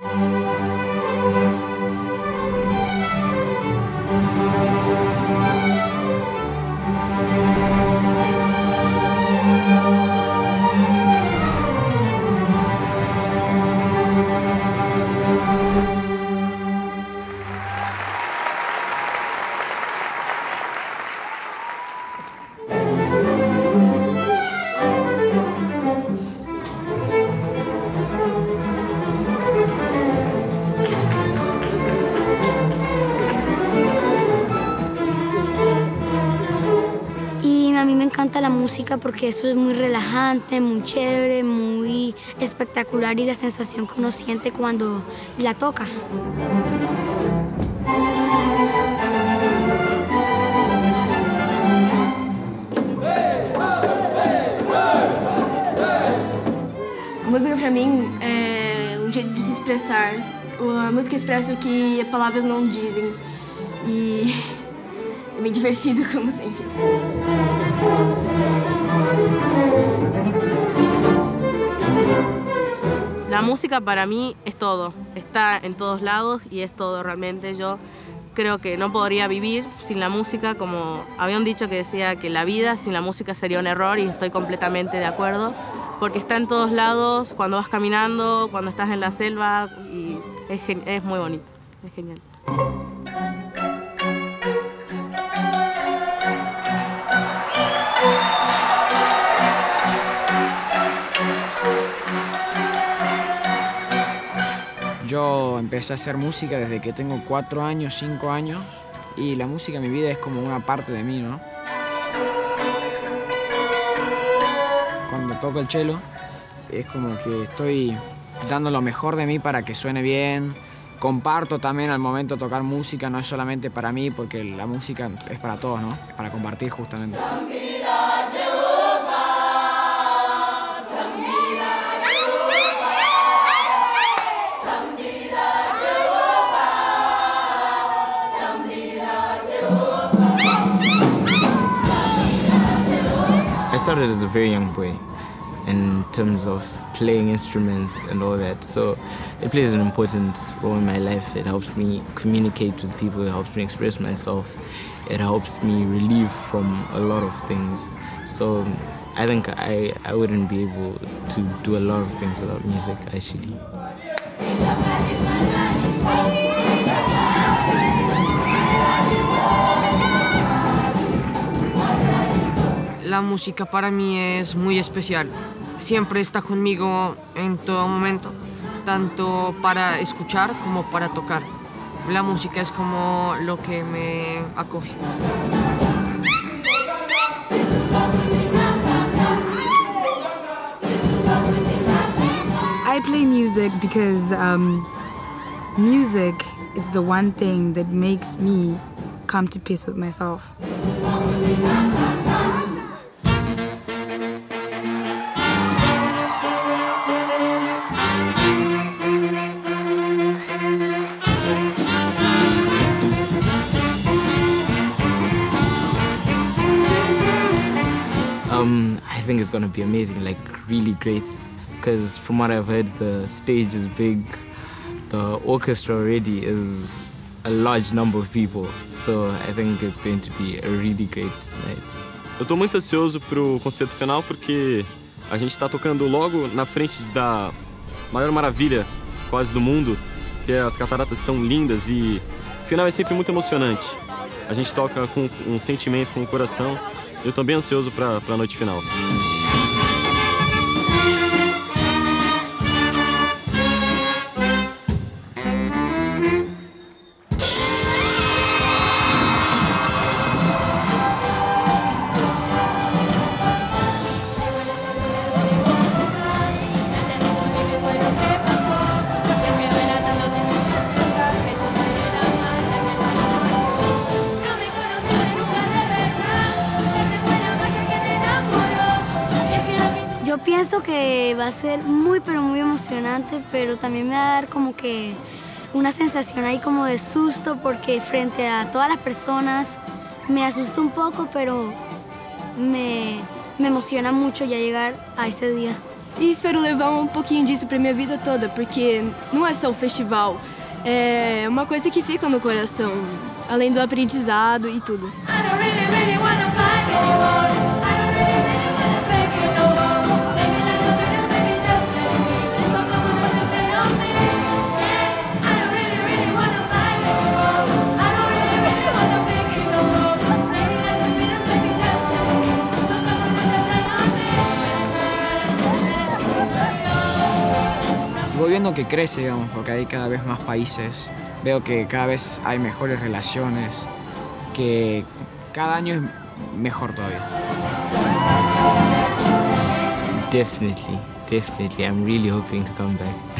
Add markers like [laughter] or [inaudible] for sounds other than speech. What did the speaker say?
Música me encanta la música porque eso es muy relajante, muy chévere, muy espectacular y la sensación que uno siente cuando la toca. A música pra mim é um jeito de se expressar. A música expressa o que palavras não dizem. E [laughs] é bem divertido, como sempre. Música para mí es todo, está en todos lados y es todo realmente. Yo creo que no podría vivir sin la música, como había un dicho que decía que la vida sin la música sería un error y estoy completamente de acuerdo, porque está en todos lados, cuando vas caminando, cuando estás en la selva y es, es muy bonito, es genial. Yo empecé a hacer música desde que tengo cuatro años, cinco años, y la música en mi vida es como una parte de mí, ¿no? Cuando toco el cello, es como que estoy dando lo mejor de mí para que suene bien. Comparto también al momento de tocar música, no es solamente para mí, porque la música es para todos, ¿no? Para compartir justamente. Started as a very young boy in terms of playing instruments and all that. So it plays an important role in my life. It helps me communicate with people, it helps me express myself, it helps me relieve from a lot of things. So I think I, I wouldn't be able to do a lot of things without music actually. La música para mí es muy especial. Siempre está conmigo en todo momento, tanto para escuchar como para tocar. La música es como lo que me acoge. I play music because um, music is the one thing that makes me come to peace with myself. Think it's gonna be amazing, like really great. Because from what I've heard, the stage is big, the orchestra already is a large number of people. So I think it's going to be a really great night. Eu tô muito ansioso pro concerto final porque a gente tá tocando logo na frente da maior maravilha quase do mundo, que é as cataratas são lindas e o final é sempre muito emocionante. A gente toca com um sentimento, com o coração. Eu tô bem ansioso pra, pra noite final. Pienso que va a ser muy, pero muy emocionante, pero también me va a dar como que una sensación ahí como de susto, porque frente a todas las personas me asusta un poco, pero me, me emociona mucho ya llegar a ese día. E espero levar um pouquinho disso para minha vida toda, porque não é só o festival, é uma coisa que fica no coração, além do aprendizado e tudo. Viendo que crece, digamos, porque hay cada vez más países. Veo que cada vez hay mejores relaciones, que cada año es mejor todavía. Definitely, definitely. I'm really hoping to come back.